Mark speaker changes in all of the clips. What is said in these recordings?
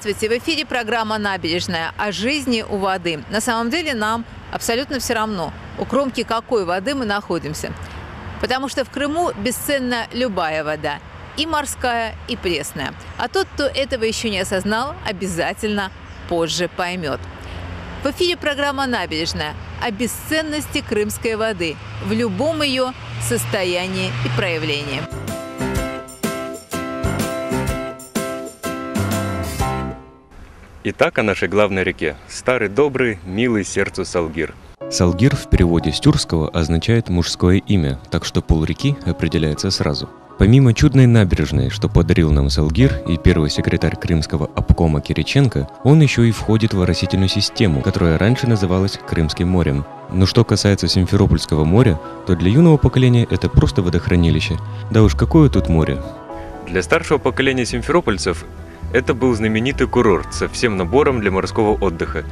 Speaker 1: Здравствуйте! В эфире программа «Набережная» о жизни у воды. На самом деле нам абсолютно все равно, у кромки какой воды мы находимся. Потому что в Крыму бесценна любая вода. И морская, и пресная. А тот, кто этого еще не осознал, обязательно позже поймет. В эфире программа «Набережная» о бесценности крымской воды в любом ее состоянии и проявлении.
Speaker 2: Итак, о нашей главной реке. Старый добрый, милый сердцу Салгир.
Speaker 3: Салгир в переводе с тюркского означает «мужское имя», так что пол реки определяется сразу. Помимо чудной набережной, что подарил нам Салгир и первый секретарь крымского обкома Кириченко, он еще и входит в оросительную систему, которая раньше называлась Крымским морем. Но что касается Симферопольского моря, то для юного поколения это просто водохранилище. Да уж какое тут море.
Speaker 2: Для старшего поколения симферопольцев это был знаменитый курорт со всем набором для морского отдыха.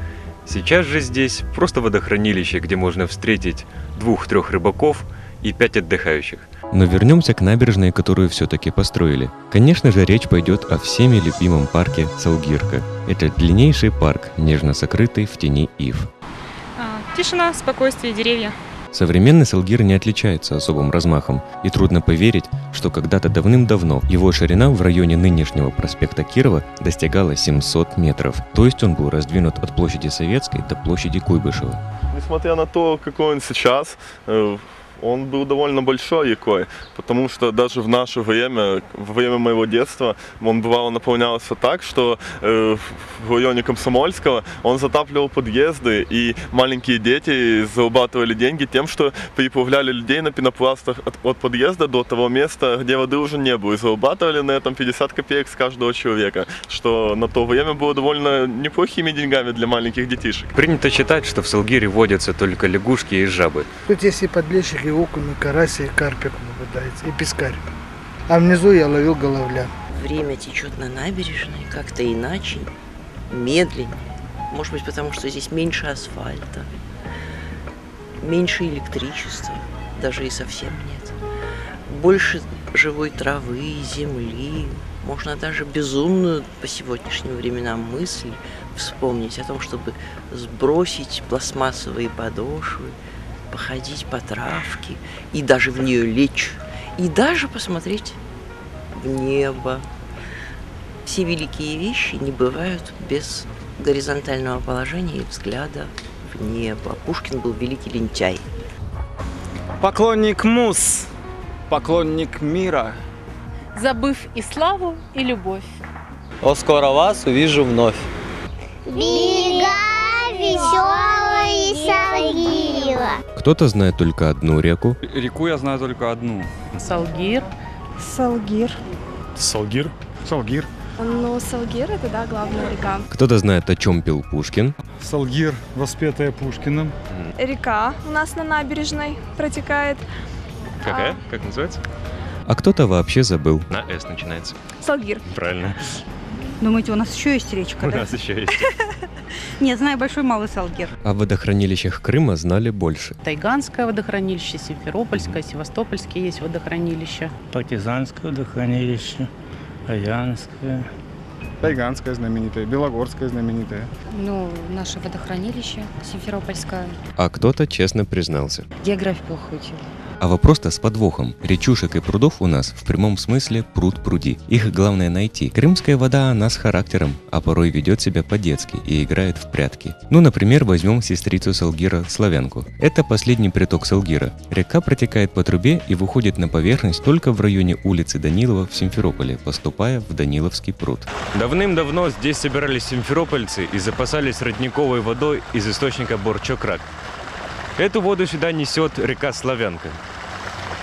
Speaker 2: Сейчас же здесь просто водохранилище, где можно встретить двух-трех рыбаков и пять отдыхающих.
Speaker 3: Но вернемся к набережной, которую все-таки построили. Конечно же, речь пойдет о всеми любимом парке Салгирка. Это длиннейший парк, нежно сокрытый в тени ив.
Speaker 4: А, Тишина, спокойствие, деревья.
Speaker 3: Современный Салгир не отличается особым размахом, и трудно поверить, что когда-то давным-давно его ширина в районе нынешнего проспекта Кирова достигала 700 метров, то есть он был раздвинут от площади Советской до площади Куйбышева.
Speaker 5: Несмотря на то, какой он сейчас, э, он был довольно большой якой, потому что даже в наше время, во время моего детства, он бывало наполнялся так, что э, в районе Комсомольского он затапливал подъезды, и маленькие дети зарабатывали деньги тем, что переправляли людей на пенопластах от, от подъезда до того места, где воды уже не было, и зарабатывали на этом 50 копеек с каждого человека, что на то время было довольно неплохими деньгами для маленьких детишек.
Speaker 2: Принято считать, что в Салгире водятся только лягушки и жабы.
Speaker 6: Тут есть и подлещик, и окунь, и карась, и карпик попадается, и пескарь. А внизу я ловил головля.
Speaker 7: Время течет на набережной как-то иначе, медленнее. Может быть, потому что здесь меньше асфальта, меньше электричества, даже и совсем нет. Больше живой травы, земли. Можно даже безумную по сегодняшним временам мысль вспомнить о том, чтобы сбросить пластмассовые подошвы, походить по травке и даже в нее лечь, и даже посмотреть в небо. Все великие вещи не бывают без горизонтального положения и взгляда в небо. Пушкин был великий лентяй.
Speaker 8: Поклонник мус, поклонник мира.
Speaker 4: Забыв и славу, и любовь.
Speaker 8: О, скоро вас увижу вновь.
Speaker 9: Берега веселые Салгира.
Speaker 3: Кто-то знает только одну реку,
Speaker 10: Реку я знаю только одну.
Speaker 4: Салгир.
Speaker 11: Салгир.
Speaker 10: Салгир? Салгир.
Speaker 11: Ну, Салгир это, да, главная река.
Speaker 3: кто-то знает, о чем пил Пушкин,
Speaker 10: Салгир, воспетая Пушкиным.
Speaker 11: Река у нас на набережной протекает.
Speaker 2: Какая? Как называется?
Speaker 3: а кто-то вообще забыл.
Speaker 2: На «С» начинается.
Speaker 11: Салгир.
Speaker 2: Правильно.
Speaker 12: Думаете, у нас еще есть речка,
Speaker 2: У
Speaker 12: да?
Speaker 2: нас еще есть.
Speaker 12: Нет, знаю большой малый Салгир.
Speaker 3: О водохранилищах Крыма знали больше.
Speaker 13: Тайганское водохранилище, Симферопольское, Севастопольское есть водохранилище.
Speaker 14: Партизанское водохранилище, Аянское.
Speaker 10: Тайганское знаменитое, Белогорское знаменитое.
Speaker 15: Ну, наше водохранилище Симферопольское.
Speaker 3: А кто-то честно признался.
Speaker 15: Географию плохо учил.
Speaker 3: А вопрос-то с подвохом. Речушек и прудов у нас в прямом смысле пруд-пруди. Их главное найти. Крымская вода, она с характером, а порой ведет себя по-детски и играет в прятки. Ну, например, возьмем сестрицу Салгира Славянку. Это последний приток Салгира. Река протекает по трубе и выходит на поверхность только в районе улицы Данилова в Симферополе, поступая в Даниловский пруд.
Speaker 2: Давным-давно здесь собирались симферопольцы и запасались родниковой водой из источника Борчокрак. Эту воду сюда несет река Славянка.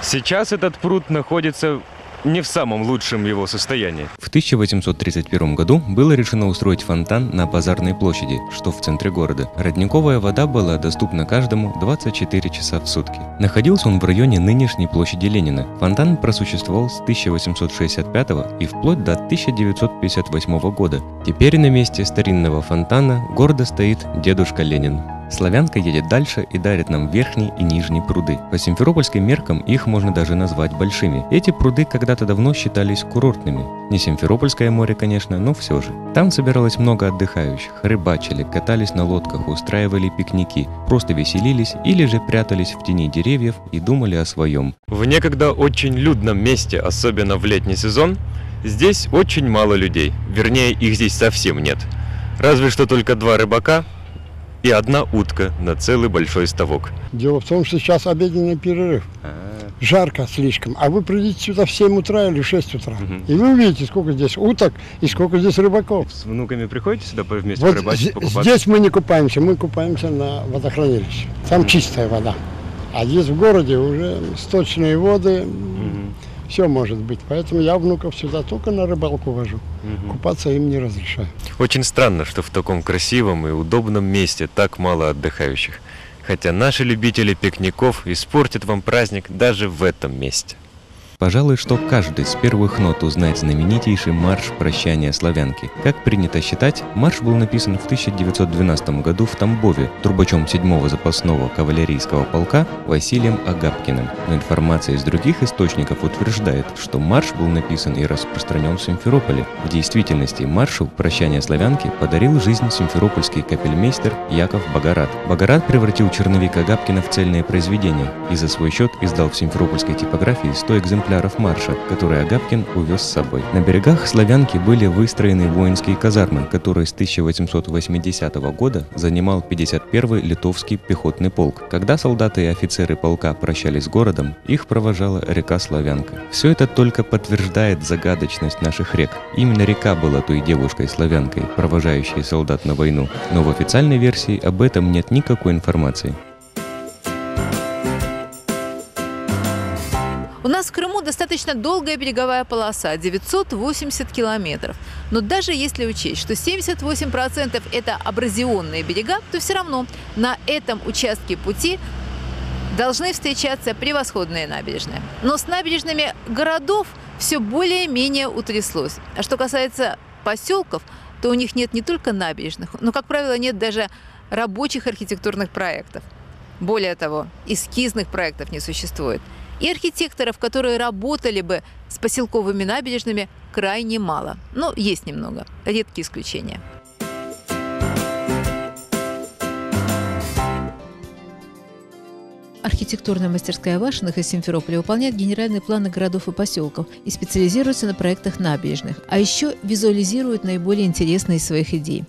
Speaker 2: Сейчас этот пруд находится не в самом лучшем его состоянии.
Speaker 3: В 1831 году было решено устроить фонтан на Базарной площади, что в центре города. Родниковая вода была доступна каждому 24 часа в сутки. Находился он в районе нынешней площади Ленина. Фонтан просуществовал с 1865 и вплоть до 1958 года. Теперь на месте старинного фонтана гордо стоит дедушка Ленин. Славянка едет дальше и дарит нам верхние и нижние пруды. По симферопольским меркам их можно даже назвать большими. Эти пруды когда-то давно считались курортными. Не Симферопольское море, конечно, но все же. Там собиралось много отдыхающих, рыбачили, катались на лодках, устраивали пикники, просто веселились или же прятались в тени деревьев и думали о своем.
Speaker 2: В некогда очень людном месте, особенно в летний сезон, здесь очень мало людей. Вернее, их здесь совсем нет. Разве что только два рыбака и одна утка на целый большой ставок.
Speaker 16: Дело в том, что сейчас обеденный перерыв. Жарко слишком. А вы придите сюда в 7 утра или в 6 утра. И вы увидите, сколько здесь уток и сколько здесь рыбаков.
Speaker 2: С внуками приходите сюда вместе
Speaker 16: Вот
Speaker 2: порыбачить,
Speaker 16: з-
Speaker 2: покупаться?
Speaker 16: здесь мы не купаемся, мы купаемся на водохранилище. Там чистая вода. А здесь в городе уже сточные воды, все может быть. Поэтому я внуков сюда только на рыбалку вожу. Купаться им не разрешаю.
Speaker 2: Очень странно, что в таком красивом и удобном месте так мало отдыхающих. Хотя наши любители пикников испортят вам праздник даже в этом месте.
Speaker 3: Пожалуй, что каждый с первых нот узнает знаменитейший марш прощания славянки. Как принято считать, марш был написан в 1912 году в Тамбове трубачом 7-го запасного кавалерийского полка Василием Агапкиным. Но информация из других источников утверждает, что марш был написан и распространен в Симферополе. В действительности маршу «Прощание славянки» подарил жизнь симферопольский капельмейстер Яков Багарат. Багарат превратил черновик Агапкина в цельное произведение и за свой счет издал в симферопольской типографии 100 экземпляров марша, которые Агапкин увез с собой. На берегах Славянки были выстроены воинские казармы, которые с 1880 года занимал 51-й литовский пехотный полк. Когда солдаты и офицеры полка прощались с городом, их провожала река Славянка. Все это только подтверждает загадочность наших рек. Именно река была той девушкой-славянкой, провожающей солдат на войну. Но в официальной версии об этом нет никакой информации.
Speaker 1: У нас в Крыму достаточно долгая береговая полоса – 980 километров. Но даже если учесть, что 78% – это абразионные берега, то все равно на этом участке пути должны встречаться превосходные набережные. Но с набережными городов все более-менее утряслось. А что касается поселков, то у них нет не только набережных, но, как правило, нет даже рабочих архитектурных проектов. Более того, эскизных проектов не существует. И архитекторов, которые работали бы с поселковыми набережными, крайне мало. Но есть немного, редкие исключения. Архитектурная мастерская Вашиных из Симферополя выполняет генеральные планы городов и поселков и специализируется на проектах набережных, а еще визуализирует наиболее интересные из своих идей.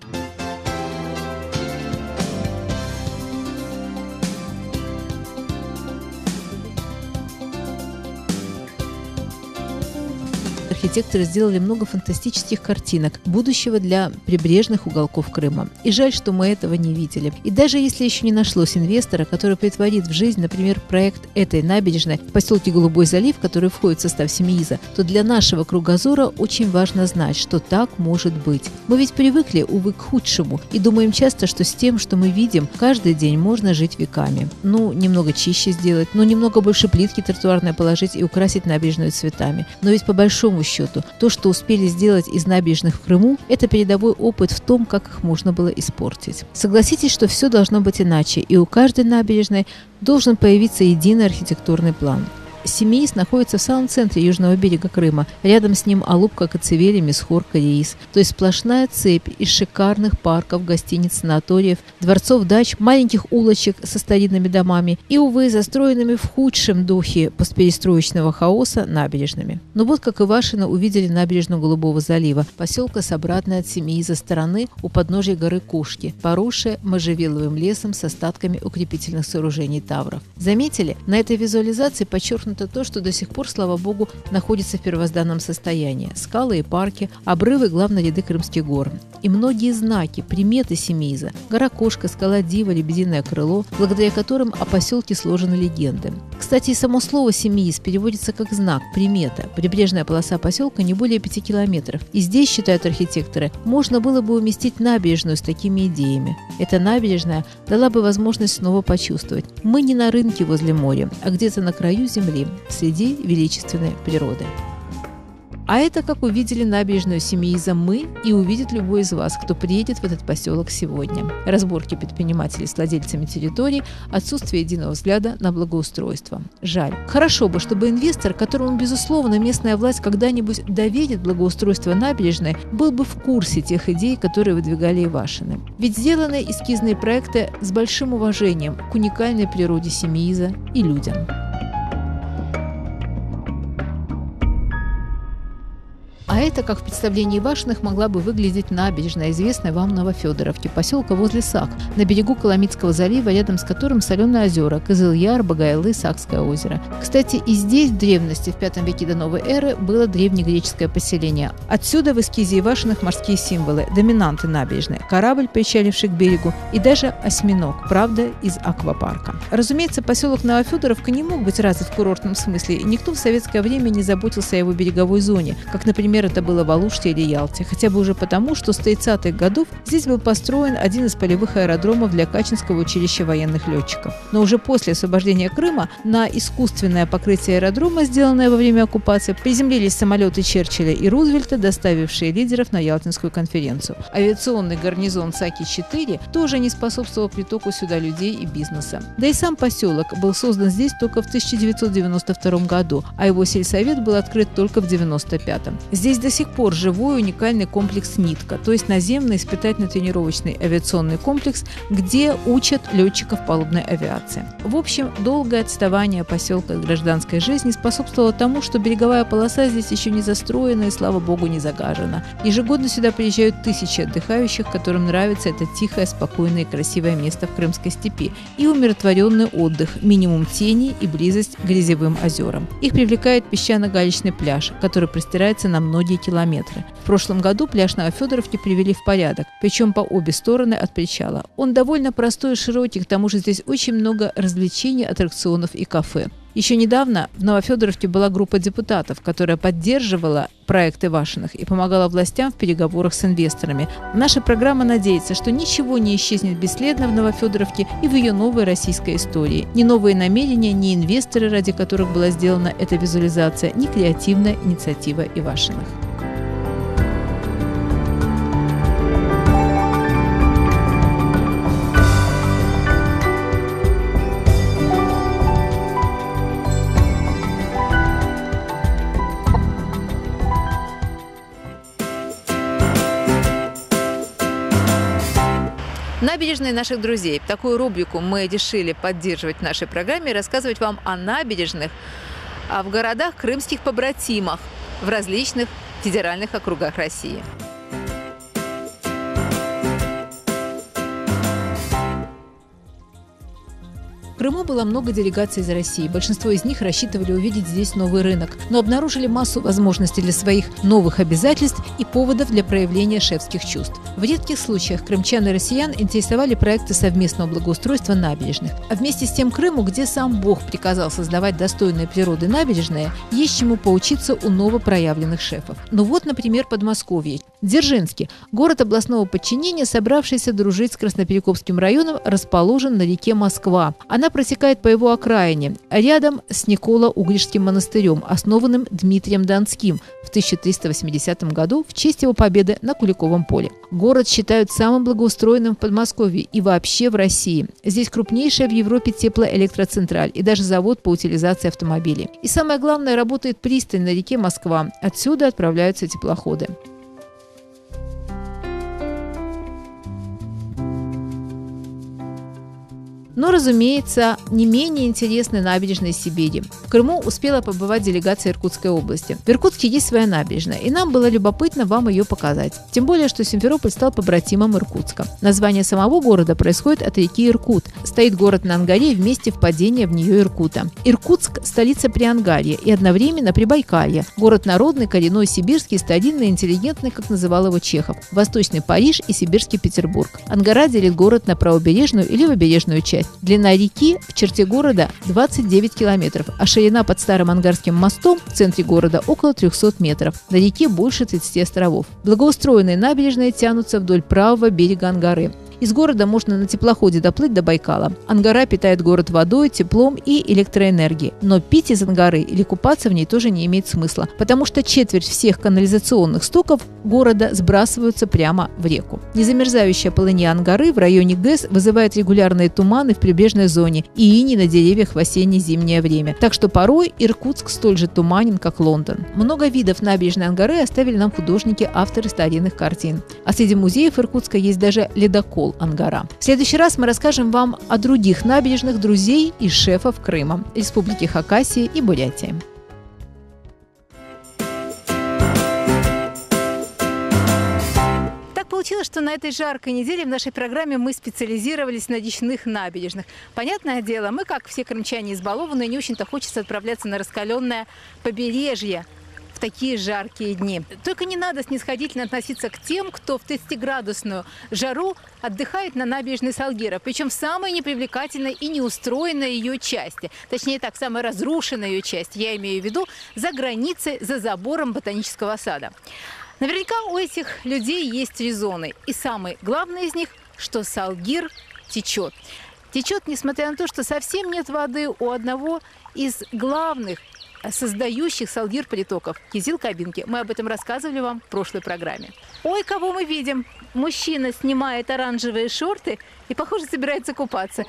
Speaker 1: Архитекторы сделали много фантастических картинок будущего для прибрежных уголков Крыма. И жаль, что мы этого не видели. И даже если еще не нашлось инвестора, который притворит в жизнь, например, проект этой набережной в поселке Голубой залив, который входит в состав Семииза, то для нашего кругозора очень важно знать, что так может быть. Мы ведь привыкли, увы, к худшему и думаем часто, что с тем, что мы видим, каждый день можно жить веками. Ну, немного чище сделать, ну, немного больше плитки тротуарной положить и украсить набережную цветами. Но ведь по большому счету, то, что успели сделать из набережных в Крыму, это передовой опыт в том, как их можно было испортить. Согласитесь, что все должно быть иначе, и у каждой набережной должен появиться единый архитектурный план. Семиис находится в самом центре южного берега Крыма. Рядом с ним Алупка, Коцевели, Мисхор, Кореис. То есть сплошная цепь из шикарных парков, гостиниц, санаториев, дворцов, дач, маленьких улочек со старинными домами и, увы, застроенными в худшем духе постперестроечного хаоса набережными. Но вот как и Вашина увидели набережную Голубого залива, поселка с обратной от Семииза стороны у подножия горы Кушки, поросшая можжевеловым лесом с остатками укрепительных сооружений тавров. Заметили? На этой визуализации подчеркнута чем-то то, что до сих пор, слава богу, находится в первозданном состоянии. Скалы и парки, обрывы, главные ряды Крымских гор. И многие знаки, приметы Семиза. Гора Кошка, скала Дива, Лебединое крыло, благодаря которым о поселке сложены легенды. Кстати, само слово «Семииз» переводится как знак, примета. Прибрежная полоса поселка не более 5 километров. И здесь, считают архитекторы, можно было бы уместить набережную с такими идеями. Эта набережная дала бы возможность снова почувствовать. Мы не на рынке возле моря, а где-то на краю земли, среди величественной природы. А это, как увидели набережную Семииза мы и увидит любой из вас, кто приедет в этот поселок сегодня. Разборки предпринимателей с владельцами территорий, отсутствие единого взгляда на благоустройство. Жаль. Хорошо бы, чтобы инвестор, которому, безусловно, местная власть когда-нибудь доверит благоустройство набережной, был бы в курсе тех идей, которые выдвигали Ивашины. Ведь сделаны эскизные проекты с большим уважением к уникальной природе Семииза и людям. А это, как в представлении Вашиных, могла бы выглядеть набережная, известная вам Новофедоровке, поселка возле Сак, на берегу Коломитского залива, рядом с которым соленые озера Кызыл-Яр, Багайлы, Сакское озеро. Кстати, и здесь в древности, в V веке до новой эры, было древнегреческое поселение. Отсюда в эскизе Ивашиных морские символы, доминанты набережной, корабль, причаливший к берегу, и даже осьминог, правда, из аквапарка. Разумеется, поселок Новофедоровка не мог быть развит в курортном смысле, и никто в советское время не заботился о его береговой зоне, как, например, это было в Алуште или Ялте, хотя бы уже потому, что с 30-х годов здесь был построен один из полевых аэродромов для Качинского училища военных летчиков. Но уже после освобождения Крыма на искусственное покрытие аэродрома, сделанное во время оккупации, приземлились самолеты Черчилля и Рузвельта, доставившие лидеров на Ялтинскую конференцию. Авиационный гарнизон Саки-4 тоже не способствовал притоку сюда людей и бизнеса. Да и сам поселок был создан здесь только в 1992 году, а его сельсовет был открыт только в 1995. Здесь до сих пор живой уникальный комплекс «Нитка», то есть наземный испытательно-тренировочный авиационный комплекс, где учат летчиков палубной авиации. В общем, долгое отставание поселка от гражданской жизни способствовало тому, что береговая полоса здесь еще не застроена и, слава богу, не загажена. Ежегодно сюда приезжают тысячи отдыхающих, которым нравится это тихое, спокойное и красивое место в Крымской степи и умиротворенный отдых, минимум тени и близость к грязевым озерам. Их привлекает песчано-галечный пляж, который простирается на многие километры. В прошлом году пляж Новофедоровки привели в порядок, причем по обе стороны от причала. Он довольно простой и широкий, к тому же здесь очень много развлечений, аттракционов и кафе. Еще недавно в Новофедоровке была группа депутатов, которая поддерживала проекты Вашиных и помогала властям в переговорах с инвесторами. Наша программа надеется, что ничего не исчезнет бесследно в Новофедоровке и в ее новой российской истории. Ни новые намерения, ни инвесторы, ради которых была сделана эта визуализация, ни креативная инициатива Ивашиных. Набережные наших друзей. Такую рубрику мы решили поддерживать в нашей программе и рассказывать вам о набережных а в городах крымских побратимах в различных федеральных округах России. Крыму было много делегаций из России. Большинство из них рассчитывали увидеть здесь новый рынок, но обнаружили массу возможностей для своих новых обязательств и поводов для проявления шефских чувств. В редких случаях крымчан и россиян интересовали проекты совместного благоустройства набережных. А вместе с тем Крыму, где сам Бог приказал создавать достойные природы набережные, есть чему поучиться у новопроявленных шефов. Ну вот, например, Подмосковье. Дзержинский, город областного подчинения, собравшийся дружить с Красноперекопским районом, расположен на реке Москва. Она протекает по его окраине, рядом с Никола-Угришским монастырем, основанным Дмитрием Донским в 1380 году в честь его победы на Куликовом поле. Город считают самым благоустроенным в Подмосковье и вообще в России. Здесь крупнейшая в Европе теплоэлектроцентраль и даже завод по утилизации автомобилей. И самое главное, работает пристань на реке Москва. Отсюда отправляются теплоходы. Но, разумеется, не менее интересны набережные Сибири. В Крыму успела побывать делегация Иркутской области. В Иркутске есть своя набережная, и нам было любопытно вам ее показать. Тем более, что Симферополь стал побратимом Иркутска. Название самого города происходит от реки Иркут. Стоит город на Ангаре в месте впадения в нее Иркута. Иркутск – столица Приангарья и одновременно Прибайкалья. Город народный, коренной, сибирский, старинный, интеллигентный, как называл его Чехов. Восточный Париж и сибирский Петербург. Ангара делит город на правобережную и левобережную часть. Длина реки в черте города 29 километров, а ширина под Старым Ангарским мостом в центре города около 300 метров. На реке больше 30 островов. Благоустроенные набережные тянутся вдоль правого берега Ангары. Из города можно на теплоходе доплыть до Байкала. Ангара питает город водой, теплом и электроэнергией. Но пить из Ангары или купаться в ней тоже не имеет смысла, потому что четверть всех канализационных стоков города сбрасываются прямо в реку. Незамерзающая полынья Ангары в районе ГЭС вызывает регулярные туманы в прибрежной зоне и ини на деревьях в осенне-зимнее время. Так что порой Иркутск столь же туманен, как Лондон. Много видов набережной Ангары оставили нам художники, авторы старинных картин. А среди музеев Иркутска есть даже ледокол Ангара. В следующий раз мы расскажем вам о других набережных друзей и шефов Крыма, Республики Хакасии и Бурятии. Получилось, что на этой жаркой неделе в нашей программе мы специализировались на речных набережных. Понятное дело, мы, как все крымчане избалованные, не очень-то хочется отправляться на раскаленное побережье в такие жаркие дни. Только не надо снисходительно относиться к тем, кто в 30-градусную жару отдыхает на набережной Салгира, причем в самой непривлекательной и неустроенной ее части. Точнее так, самой разрушенной ее части, я имею в виду, за границей, за забором ботанического сада. Наверняка у этих людей есть резоны. И самый главный из них, что Салгир течет. Течет, несмотря на то, что совсем нет воды у одного из главных создающих Салгир притоков Кизил Кабинки. Мы об этом рассказывали вам в прошлой программе. Ой, кого мы видим! Мужчина снимает оранжевые шорты и, похоже, собирается купаться.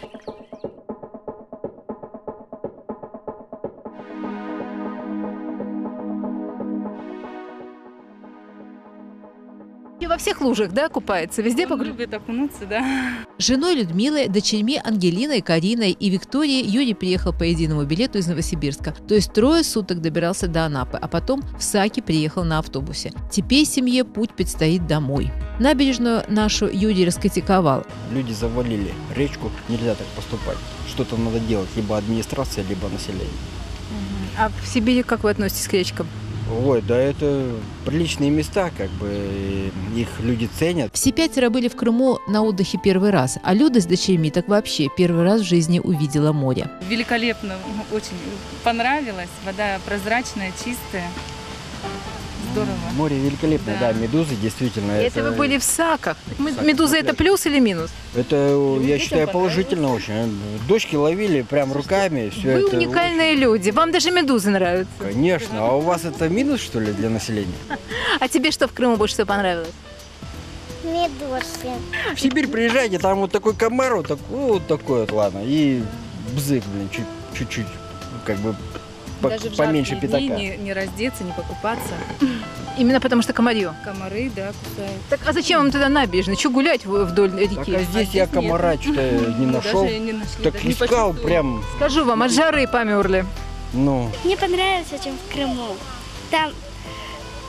Speaker 1: Во всех лужах, да, купается? Везде
Speaker 4: Он
Speaker 1: погру-
Speaker 4: любит окунуться, да.
Speaker 1: С женой Людмилой, дочерьми Ангелиной, Кариной и Викторией Юрий приехал по единому билету из Новосибирска. То есть трое суток добирался до Анапы, а потом в Саки приехал на автобусе. Теперь семье путь предстоит домой. Набережную нашу Юрий раскритиковал.
Speaker 17: Люди завалили речку, нельзя так поступать. Что-то надо делать, либо администрация, либо население.
Speaker 1: А в Сибири как вы относитесь к речкам?
Speaker 17: Ой, да это приличные места, как бы их люди ценят.
Speaker 1: Все пятеро были в Крыму на отдыхе первый раз, а Люда с дочерьми так вообще первый раз в жизни увидела море.
Speaker 4: Великолепно, очень понравилось. Вода прозрачная, чистая. Здорово.
Speaker 17: Море великолепное, да, медузы действительно.
Speaker 1: Это вы были в Саках. М- Медуза это плюс или минус?
Speaker 17: Это, я считаю, положительно очень. Дочки ловили прям руками, все
Speaker 1: Вы
Speaker 17: это.
Speaker 1: уникальные люди. Вам даже медузы нравятся.
Speaker 17: Конечно, а у вас это минус, что ли, для населения?
Speaker 1: А тебе что в Крыму больше всего понравилось?
Speaker 9: Медузы.
Speaker 17: В Сибирь приезжайте, там вот такой комар, вот такой, вот такой вот, ладно, и бзык, блин, чуть- чуть-чуть, как бы по-
Speaker 4: Даже в
Speaker 17: поменьше пятака.
Speaker 4: дни не, не раздеться, не покупаться.
Speaker 1: Именно потому что комарье.
Speaker 4: Комары, да, кусают.
Speaker 1: Так а зачем вам тогда набережная? Что гулять вдоль реки?
Speaker 17: Так, а здесь я комара что-то не нашел.
Speaker 4: даже не нашли,
Speaker 17: Так
Speaker 4: не
Speaker 17: искал
Speaker 4: почувствовали.
Speaker 17: прям,
Speaker 1: Скажу вам, от жары померли.
Speaker 17: ну,
Speaker 9: Мне понравилось очень в Крыму. Там,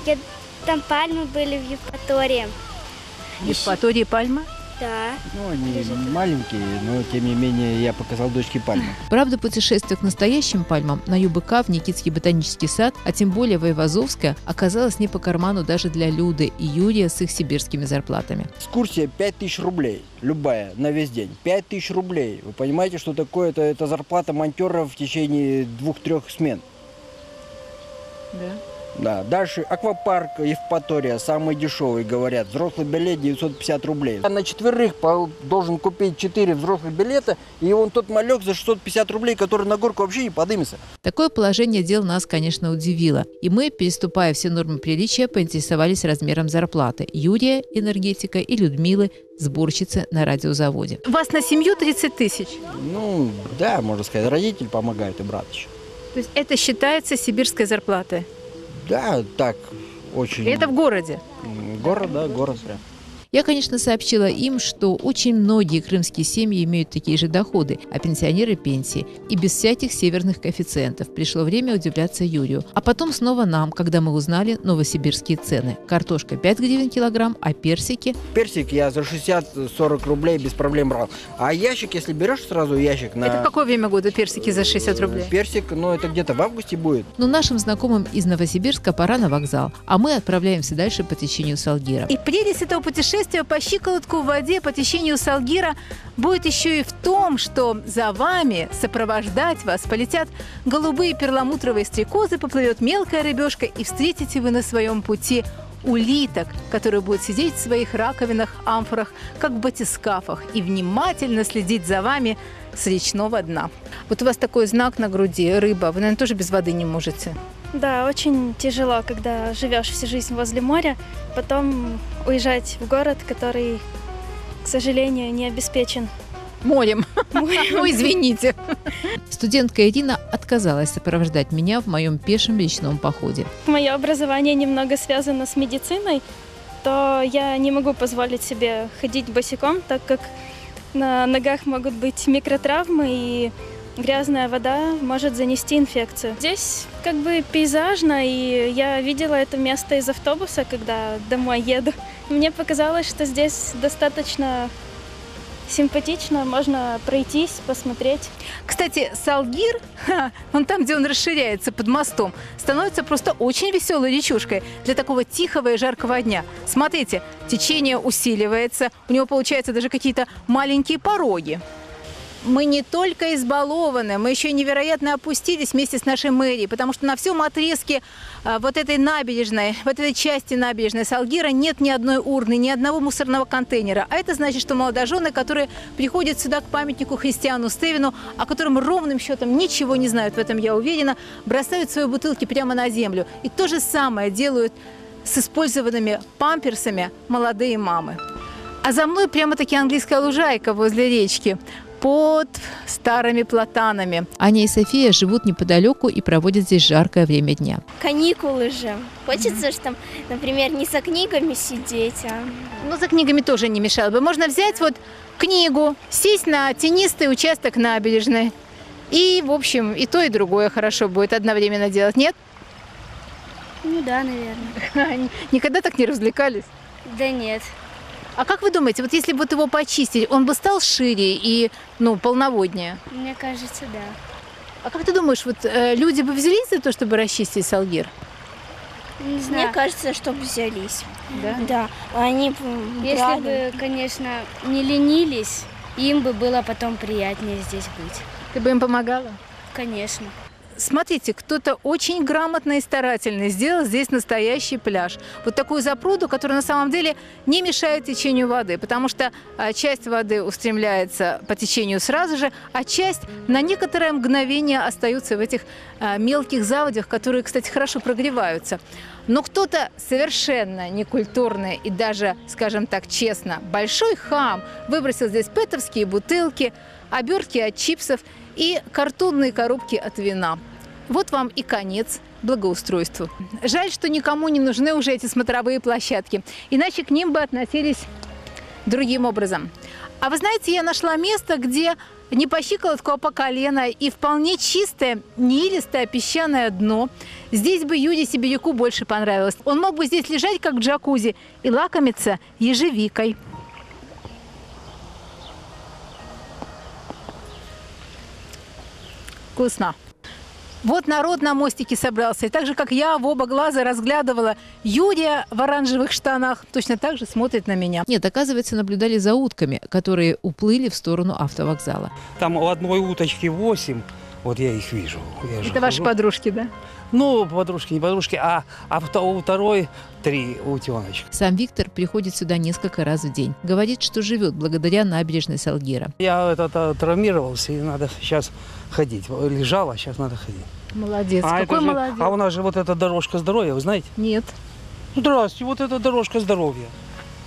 Speaker 9: я- там пальмы были в Евпатории.
Speaker 1: В Евпатории пальма?
Speaker 9: Да.
Speaker 17: ну, они маленькие, но тем не менее я показал дочке пальму.
Speaker 1: Правда, путешествие к настоящим пальмам на ЮБК в Никитский ботанический сад, а тем более в Айвазовское, оказалось не по карману даже для Люды и Юрия с их сибирскими зарплатами.
Speaker 17: Экскурсия 5000 рублей, любая, на весь день. 5000 рублей. Вы понимаете, что такое? Это, это зарплата монтера в течение двух-трех смен.
Speaker 1: Да.
Speaker 17: Да, дальше аквапарк Евпатория, самый дешевый, говорят. Взрослый билет 950 рублей. А на четверых должен купить 4 взрослых билета, и вон тот малек за 650 рублей, который на горку вообще не подымется.
Speaker 1: Такое положение дел нас, конечно, удивило. И мы, переступая все нормы приличия, поинтересовались размером зарплаты Юрия, энергетика, и Людмилы, сборщицы на радиозаводе. У вас на семью 30 тысяч?
Speaker 17: Ну, да, можно сказать, родитель помогает и брат еще.
Speaker 1: То есть это считается сибирской зарплатой?
Speaker 17: Да, так, очень...
Speaker 1: Это в городе?
Speaker 17: Город, да, город прям.
Speaker 18: Я, конечно, сообщила им, что очень многие крымские семьи имеют такие же доходы, а пенсионеры – пенсии. И без всяких северных коэффициентов. Пришло время удивляться Юрию. А потом снова нам, когда мы узнали новосибирские цены. Картошка 5 гривен килограмм, а персики
Speaker 17: Персик я за 60-40 рублей без проблем брал. А ящик, если берешь сразу ящик на...
Speaker 18: Это в какое время года персики за 60 рублей?
Speaker 17: Персик, ну это где-то в августе будет.
Speaker 18: Но нашим знакомым из Новосибирска пора на вокзал, а мы отправляемся дальше по течению Салгира. И прелесть этого путешествия по щиколотку в воде по течению Салгира будет еще и в том, что за вами сопровождать вас полетят голубые перламутровые стрекозы, поплывет мелкая рыбешка, и встретите вы на своем пути улиток, которые будут сидеть в своих раковинах, амфорах, как в батискафах, и внимательно следить за вами с речного дна. Вот у вас такой знак на груди, рыба. Вы, наверное, тоже без воды не можете.
Speaker 11: Да, очень тяжело, когда живешь всю жизнь возле моря, потом уезжать в город, который, к сожалению, не обеспечен.
Speaker 18: Морем. Ну, извините. Студентка Ирина отказалась сопровождать меня в моем пешем речном походе.
Speaker 11: Мое образование немного связано с медициной, то я не могу позволить себе ходить босиком, так как на ногах могут быть микротравмы и грязная вода может занести инфекцию. Здесь как бы пейзажно, и я видела это место из автобуса, когда домой еду. Мне показалось, что здесь достаточно симпатично, можно пройтись, посмотреть.
Speaker 18: Кстати, Салгир, ха, он там, где он расширяется под мостом, становится просто очень веселой речушкой для такого тихого и жаркого дня. Смотрите, течение усиливается, у него получаются даже какие-то маленькие пороги. Мы не только избалованы, мы еще невероятно опустились вместе с нашей мэрией, потому что на всем отрезке а, вот этой набережной, вот этой части набережной Салгира нет ни одной урны, ни одного мусорного контейнера. А это значит, что молодожены, которые приходят сюда к памятнику Христиану Стевину, о котором ровным счетом ничего не знают, в этом я уверена, бросают свои бутылки прямо на землю. И то же самое делают с использованными памперсами молодые мамы. А за мной прямо-таки английская лужайка возле речки под старыми платанами. Аня и София живут неподалеку и проводят здесь жаркое время дня.
Speaker 9: Каникулы же. Хочется же там, например, не за книгами сидеть, а...
Speaker 18: Ну, за книгами тоже не мешало бы. Можно взять вот книгу, сесть на тенистый участок набережной. И, в общем, и то, и другое хорошо будет одновременно делать, нет?
Speaker 9: Ну да, наверное.
Speaker 18: Никогда так не развлекались?
Speaker 9: Да нет.
Speaker 18: А как вы думаете, вот если бы вот его почистить, он бы стал шире и, ну, полноводнее?
Speaker 9: Мне кажется, да.
Speaker 18: А как ты думаешь, вот э, люди бы взялись за то, чтобы расчистить Салгир?
Speaker 9: Не знаю. Мне кажется, что взялись.
Speaker 18: Да?
Speaker 9: Да. Они
Speaker 15: Если
Speaker 9: брали.
Speaker 15: бы, конечно, не ленились, им бы было потом приятнее здесь быть.
Speaker 18: Ты бы им помогала?
Speaker 15: Конечно.
Speaker 18: Смотрите, кто-то очень грамотно и старательно сделал здесь настоящий пляж. Вот такую запруду, которая на самом деле не мешает течению воды, потому что а, часть воды устремляется по течению сразу же, а часть на некоторое мгновение остаются в этих а, мелких заводях, которые, кстати, хорошо прогреваются. Но кто-то совершенно некультурный и даже, скажем так, честно, большой хам выбросил здесь петовские бутылки, обертки от чипсов и картонные коробки от вина. Вот вам и конец благоустройству. Жаль, что никому не нужны уже эти смотровые площадки, иначе к ним бы относились другим образом. А вы знаете, я нашла место, где не по щиколотку, а по колено, и вполне чистое, неилистое песчаное дно. Здесь бы Юде Сибиряку больше понравилось. Он мог бы здесь лежать, как в джакузи, и лакомиться ежевикой. Вкусно. Вот народ на мостике собрался. И так же, как я в оба глаза разглядывала Юрия в оранжевых штанах, точно так же смотрит на меня. Нет, оказывается, наблюдали за утками, которые уплыли в сторону автовокзала.
Speaker 19: Там у одной уточки 8, вот я их вижу. Я
Speaker 18: Это ваши
Speaker 19: хожу.
Speaker 18: подружки, да?
Speaker 19: Ну, подружки, не подружки, а, а у второй три утеночка.
Speaker 18: Сам Виктор приходит сюда несколько раз в день. Говорит, что живет благодаря набережной Салгира.
Speaker 19: Я этот, а, травмировался, и надо сейчас ходить. Лежала, сейчас надо ходить.
Speaker 18: Молодец.
Speaker 19: а,
Speaker 18: Какой
Speaker 19: же-
Speaker 18: молодец.
Speaker 19: а у нас же вот эта дорожка здоровья, вы знаете?
Speaker 18: Нет.
Speaker 19: Здравствуйте, вот эта дорожка здоровья.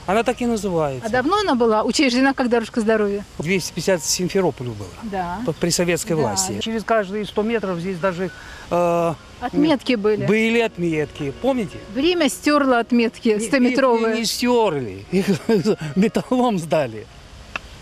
Speaker 19: Она так и называется.
Speaker 18: А давно она была учреждена как дорожка здоровья?
Speaker 19: 250 Симферополю было.
Speaker 18: Да.
Speaker 19: При советской
Speaker 18: Да.
Speaker 19: власти. Через каждые 100 метров здесь даже э,
Speaker 18: Отметки были.
Speaker 19: Были отметки, помните?
Speaker 18: Время стерло отметки
Speaker 19: Их
Speaker 18: 100-метровые.
Speaker 19: не, не стерли, их металлом сдали.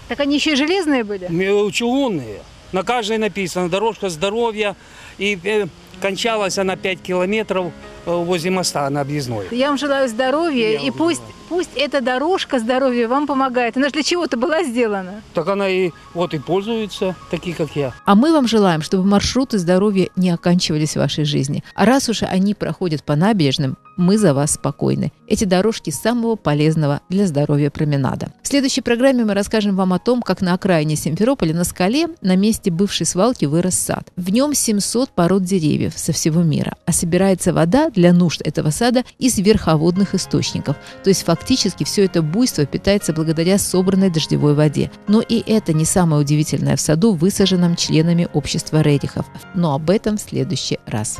Speaker 18: Так они еще и железные были?
Speaker 19: М- Чугунные. На каждой написано «Дорожка здоровья». И э, кончалась она 5 километров э, возле моста на объездной.
Speaker 18: Я вам желаю здоровья,
Speaker 19: Я
Speaker 18: и пусть, пусть эта дорожка здоровья вам помогает. Она же для чего-то была сделана.
Speaker 19: Так она и вот и пользуется, такие как я.
Speaker 1: А мы вам желаем, чтобы маршруты здоровья не оканчивались в вашей жизни. А раз уж они проходят по набережным, мы за вас спокойны. Эти дорожки самого полезного для здоровья променада. В следующей программе мы расскажем вам о том, как на окраине Симферополя на скале на месте бывшей свалки вырос сад. В нем 700 пород деревьев со всего мира, а собирается вода для нужд этого сада из верховодных источников. То есть фактически все это буйство питается благодаря собранной дождевой воде. Но и это не самое удивительное в саду, высаженном членами общества Рерихов. Но об этом в следующий раз.